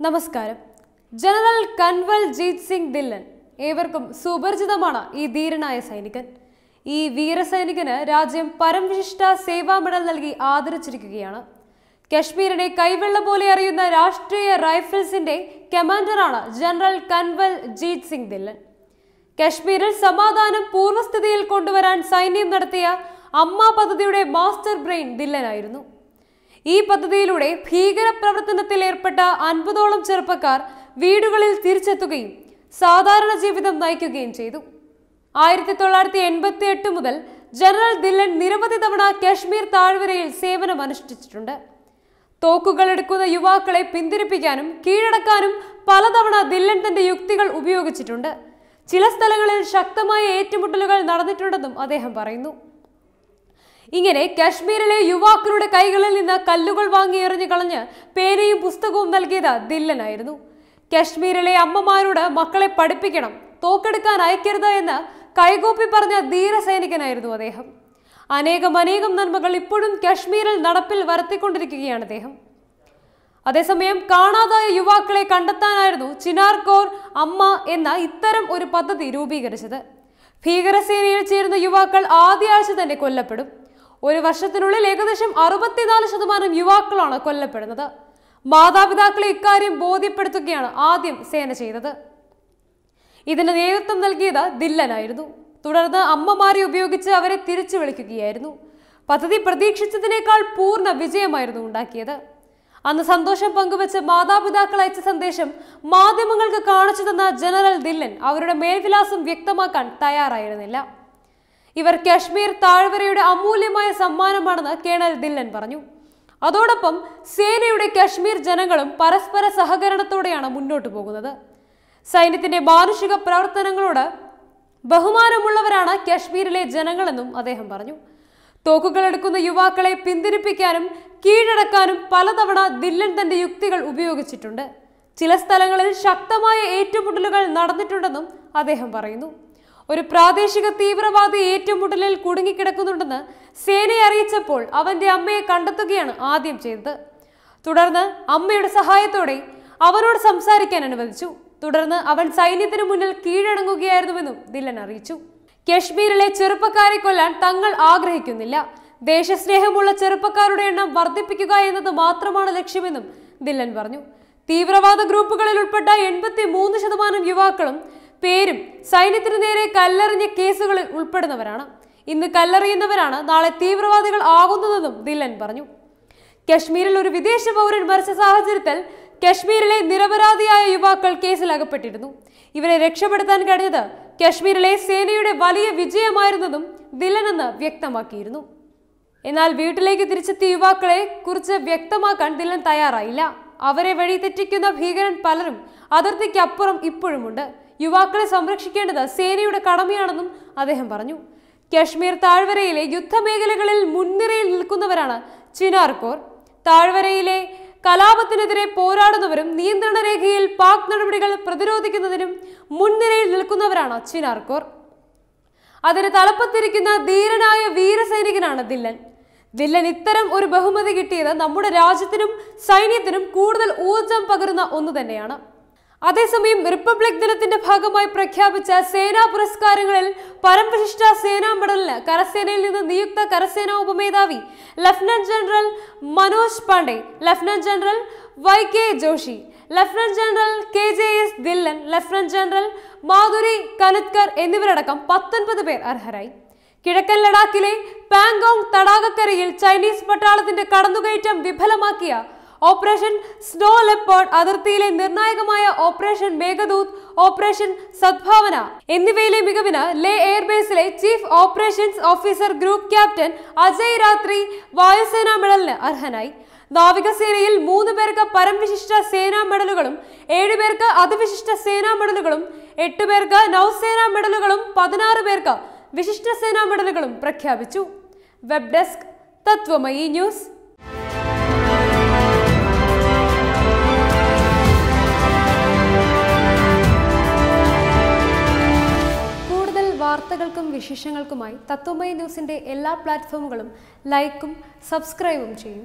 നമസ്കാരം. ജനറൽ കൻവൽ ജീത് സിംഗ് ദില്ലൻ ഏവർക്കും സുപരിചിതമാണ് ഈ ധീരനായ സൈനികൻ. ഈ വീരസൈനികന് രാജ്യം പരംവിശിഷ്ട സേവാ മെഡൽ നൽകി ആദരിച്ചിരിക്കുകയാണ്. കശ്മീരിനെ കൈവെള്ള പോലെ അറിയുന്ന രാഷ്ട്രീയ റൈഫിൾസിന്റെ കമാൻഡറാണ് ജനറൽ കൻവൽ ജീത് സിംഗ് ദില്ലൻ കശ്മീരിൽ സമാധാനം പൂർവസ്ഥിതിയിൽ കൊണ്ടുവരാൻ സൈന്യം നടത്തിയ അമ്മ പദ്ധതിയുടെ മാസ്റ്റർ ബ്രെയിൻ ദില്ലനായിരുന്നു ഈ പദ്ധതിയിലൂടെ ഭീകര പ്രവർത്തനത്തിൽ ഏർപ്പെട്ട അൻപതോളം ചെറുപ്പക്കാർ വീടുകളിൽ തിരിച്ചെത്തുകയും സാധാരണ ജീവിതം നയിക്കുകയും ചെയ്തു. ആയിരത്തി തൊള്ളായിരത്തി എൺപത്തി എട്ട് മുതൽ ജനറൽ ദില്ലൻ നിരവധി തവണ കശ്മീർ താഴ്വരയിൽ സേവനം അനുഷ്ഠിച്ചിട്ടുണ്ട്. തോക്കുകൾ എടുക്കുന്ന യുവാക്കളെ പിന്തിരിപ്പിക്കാനും കീഴടക്കാനും പലതവണ ദില്ലൻ തന്റെ യുക്തികൾ ഉപയോഗിച്ചിട്ടുണ്ട്. ചില സ്ഥലങ്ങളിൽ ശക്തമായ ഏറ്റുമുട്ടലുകൾ നടന്നിട്ടുണ്ടെന്നും അദ്ദേഹം പറയുന്നു. ഇങ്ങനെ കശ്മീരിലെ യുവാക്കളുടെ കൈകളിൽ നിന്ന് കല്ലുകൾ വാങ്ങി എറിഞ്ഞു കളഞ്ഞ് പേനയും പുസ്തകവും നൽകിയത് ദില്ലനായിരുന്നു. കശ്മീരിലെ അമ്മമാരോട് മക്കളെ പഠിപ്പിക്കണം തോക്കെടുക്കാൻ അയക്കരുത് എന്ന് കൈകോപ്പി പറഞ്ഞ ധീരസൈനികനായിരുന്നു അദ്ദേഹം. അനേകം അനേകം നന്മകൾ ഇപ്പോഴും കശ്മീരിൽ നടപ്പിൽ വരുത്തിക്കൊണ്ടിരിക്കുകയാണ് അദ്ദേഹം. അതേസമയം കാണാതായ യുവാക്കളെ കണ്ടെത്താനായിരുന്നു ചിനാർ കോർ അമ്മ എന്ന ഇത്തരം ഒരു പദ്ധതി രൂപീകരിച്ചത്. ഭീകരസേനയിൽ ചേരുന്ന യുവാക്കൾ ആദ്യ ആഴ്ച തന്നെ കൊല്ലപ്പെടും. ഒരു വർഷത്തിനുള്ളിൽ ഏകദേശം അറുപത്തിനാല് ശതമാനം യുവാക്കളാണ് കൊല്ലപ്പെടുന്നത്. മാതാപിതാക്കളെ ഇക്കാര്യം ബോധ്യപ്പെടുത്തുകയാണ് ആദ്യം സേന ചെയ്തത്. ഇതിന് നേതൃത്വം നൽകിയത് ദില്ലനായിരുന്നു. തുടർന്ന് അമ്മമാരെ ഉപയോഗിച്ച് അവരെ തിരിച്ചു വിളിക്കുകയായിരുന്നു. പദ്ധതി പ്രതീക്ഷിച്ചതിനേക്കാൾ പൂർണ വിജയമായിരുന്നു ഉണ്ടാക്കിയത്. അന്ന് സന്തോഷം പങ്കുവച്ച് മാതാപിതാക്കൾ അയച്ച സന്ദേശം മാധ്യമങ്ങൾക്ക് കാണിച്ചു തന്ന ജനറൽ ദില്ലൻ അവരുടെ മേൽവിലാസം വ്യക്തമാക്കാൻ തയ്യാറായിരുന്നില്ല. ഇവർ കശ്മീർ താഴ്വരയുടെ അമൂല്യമായ സമ്മാനമാണെന്ന് കേണൽ ദില്ലൻ പറഞ്ഞു. അതോടൊപ്പം സേനയുടെ കശ്മീർ ജനങ്ങളും പരസ്പര സഹകരണത്തോടെയാണ് മുന്നോട്ടു പോകുന്നത്. സൈന്യത്തിന്റെ മാനുഷിക പ്രവർത്തനങ്ങളോട് ബഹുമാനമുള്ളവരാണ് കശ്മീരിലെ ജനങ്ങളെന്നും അദ്ദേഹം പറഞ്ഞു. തോക്കുകൾ എടുക്കുന്ന യുവാക്കളെ പിന്തിരിപ്പിക്കാനും കീഴടക്കാനും പലതവണ ദില്ലൻ തന്റെ യുക്തികൾ ഉപയോഗിച്ചിട്ടുണ്ട്. ചില സ്ഥലങ്ങളിൽ ശക്തമായ ഏറ്റുമുട്ടലുകൾ നടന്നിട്ടുണ്ടെന്നും അദ്ദേഹം പറയുന്നു. ഒരു പ്രാദേശിക തീവ്രവാദി ഏറ്റുമുട്ടലിൽ കുടുങ്ങിക്കിടക്കുന്നുണ്ടെന്ന് സേനയെ അറിയിച്ചപ്പോൾ അവന്റെ അമ്മയെ കണ്ടെത്തുകയാണ് ആദ്യം ചെയ്തത്. തുടർന്ന് അമ്മയുടെ സഹായത്തോടെ അവനോട് സംസാരിക്കാൻ അനുവദിച്ചു. തുടർന്ന് അവൻ സൈന്യത്തിനു മുന്നിൽ കീഴടങ്ങുകയായിരുന്നുവെന്നും ദില്ലൻ അറിയിച്ചു. കശ്മീരിലെ ചെറുപ്പക്കാരെ കൊല്ലാൻ തങ്ങൾ ആഗ്രഹിക്കുന്നില്ല. ദേശസ്നേഹമുള്ള ചെറുപ്പക്കാരുടെ എണ്ണം വർദ്ധിപ്പിക്കുക എന്നത് മാത്രമാണ് ലക്ഷ്യമെന്നും ദില്ലൻ പറഞ്ഞു. തീവ്രവാദ ഗ്രൂപ്പുകളിൽ ഉൾപ്പെട്ട എൺപത്തി മൂന്ന് ശതമാനം യുവാക്കളും പേരും സൈന്യത്തിനു നേരെ കല്ലെറിഞ്ഞ കേസുകളിൽ ഉൾപ്പെടുന്നവരാണ്. ഇന്ന് കല്ലെറിയുന്നവരാണ് നാളെ തീവ്രവാദികൾ ആകുന്നതെന്നും ദില്ലൻ പറഞ്ഞു. കശ്മീരിൽ ഒരു വിദേശ പൗരൻ മരിച്ച സാഹചര്യത്തിൽ കശ്മീരിലെ നിരപരാധിയായ യുവാക്കൾ കേസിൽ അകപ്പെട്ടിരുന്നു ഇവരെ രക്ഷപ്പെടുത്താൻ കഴിഞ്ഞത് കശ്മീരിലെ സേനയുടെ വലിയ വിജയമായിരുന്നതും ദില്ലനെന്ന് വ്യക്തമാക്കിയിരുന്നു. എന്നാൽ വീട്ടിലേക്ക് തിരിച്ചെത്തിയ യുവാക്കളെ കുറിച്ച് വ്യക്തമാക്കാൻ ദില്ലൻ തയ്യാറായില്ല. അവരെ വഴി തെറ്റിക്കുന്ന ഭീകരൻ പലരും അതിർത്തിക്കപ്പുറം ഇപ്പോഴുമുണ്ട്. യുവാക്കളെ സംരക്ഷിക്കേണ്ടത് സേനയുടെ കടമയാണെന്നും അദ്ദേഹം പറഞ്ഞു. കശ്മീർ താഴ്വരയിലെ യുദ്ധമേഖലകളിൽ മുൻനിരയിൽ നിൽക്കുന്നവരാണ് ചിനാർ കോർ താഴ്വരയിലെ കലാപത്തിനെതിരെ പോരാടുന്നവരും നിയന്ത്രണ രേഖയിൽ പാക് നടപടികൾ പ്രതിരോധിക്കുന്നതിനും മുൻനിരയിൽ നിൽക്കുന്നവരാണ് ചിനാർ കോർ അതിന് തലപ്പത്തിരിക്കുന്ന ധീരനായ വീരസൈനികനാണ് ദില്ലൻ ദില്ലൻ ഇത്തരം ഒരു ബഹുമതി കിട്ടിയത് നമ്മുടെ രാജ്യത്തിനും സൈന്യത്തിനും കൂടുതൽ ഊർജം പകരുന്ന ഒന്ന് തന്നെയാണ്. അതേസമയം റിപ്പബ്ലിക് ദിനത്തിന്റെ ഭാഗമായി പ്രഖ്യാപിച്ച സേനാ പുരസ്കാരങ്ങളിൽ പരമവിശിഷ്ട സേനാ മെഡലിന് കരസേനയിൽ നിന്ന് നിയുക്ത കരസേനാ ഉപമേധാവി lieutenant general Manoj Pande lieutenant general Y K Joshi lieutenant general K J S Dhillon lieutenant general Madhuri Kanitkar എന്നിവരടക്കം പത്തൊൻപത് പേർ അർഹരായി. കിഴക്കൻ ലഡാക്കിലെ പാങ്കോങ് തടാകക്കരയിൽ ചൈനീസ് പട്ടാളത്തിന്റെ കടന്നുകയറ്റം വിഫലമാക്കിയ ഓപ്പറേഷൻ സ്നോ ലെപ്പേർഡ് അതിർത്തിയിലെ നിർണായകമായ ഓപ്പറേഷൻ മേഘദൂത് ഓപ്പറേഷൻ സദ്ഭാവന എന്നിവയിലെ മികവിന് Leh എയർബേസിലെ chief operations officer group captain Ajay Rathi വായുസേനാ മെഡലിന് അർഹനായി. നാവികസേനയിൽ മൂന്ന് പേർക്ക് പരംവിശിഷ്ട സേനാ മെഡലുകളും ഏഴുപേർക്ക് അതിവിശിഷ്ട സേനാ മെഡലുകളും എട്ട് പേർക്ക് നൗസേനാ മെഡലുകളും പതിനാറ് പേർക്ക് വിശിഷ്ട സേനാ മെഡലുകളും പ്രഖ്യാപിച്ചു. Web desk Tatwamayi news. വാർത്തകൾക്കും വിശേഷങ്ങൾക്കുമായി തത്വമയ ന്യൂസിന്റെ എല്ലാ പ്ലാറ്റ്ഫോമുകളും ലൈക്കും സബ്സ്ക്രൈബും ചെയ്യും.